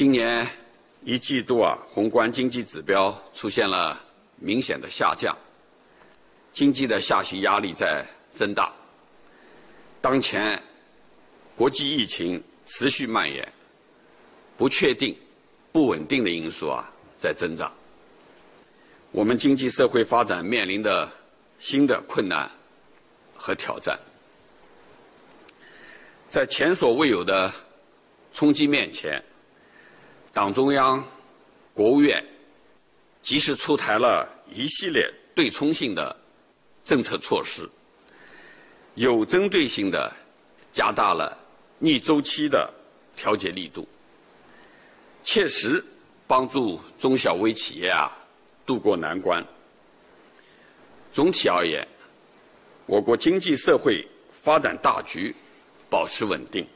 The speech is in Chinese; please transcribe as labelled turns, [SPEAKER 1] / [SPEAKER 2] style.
[SPEAKER 1] 今年一季度啊，宏观经济指标出现了明显的下降，经济的下行压力在增大。当前国际疫情持续蔓延，不确定、不稳定的因素啊在增长。我们经济社会发展面临的新的困难和挑战，在前所未有的冲击面前，党中央、国务院及时出台了一系列对冲性的政策措施。有针对性的加大了逆周期的调节力度，切实帮助中小微企业啊渡过难关。总体而言，我国经济社会发展大局保持稳定。